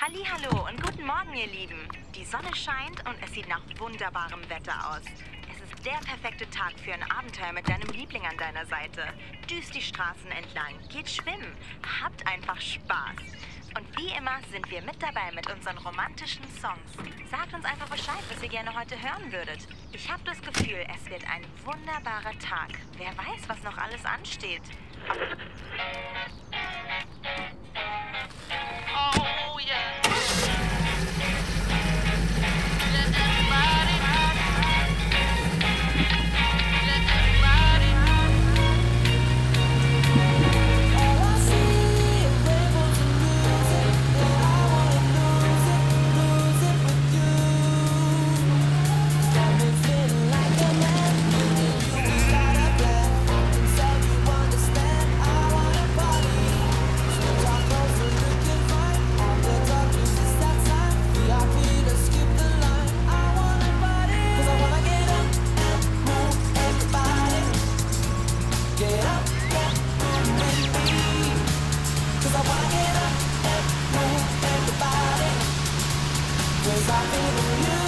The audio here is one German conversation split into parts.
Hallo und guten Morgen, ihr Lieben. Die Sonne scheint und es sieht nach wunderbarem Wetter aus. Es ist der perfekte Tag für ein Abenteuer mit deinem Liebling an deiner Seite. Düst die Straßen entlang, geht schwimmen, habt einfach Spaß. Und wie immer sind wir mit dabei mit unseren romantischen Songs. Sagt uns einfach Bescheid, was ihr gerne heute hören würdet. Ich habe das Gefühl, es wird ein wunderbarer Tag. Wer weiß, was noch alles ansteht. Cause I feel the music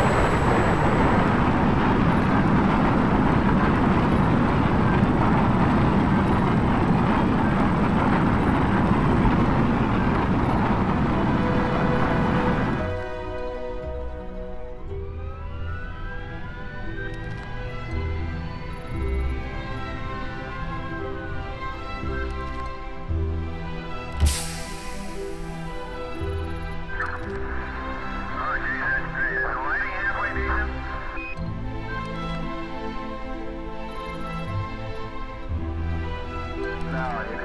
hour.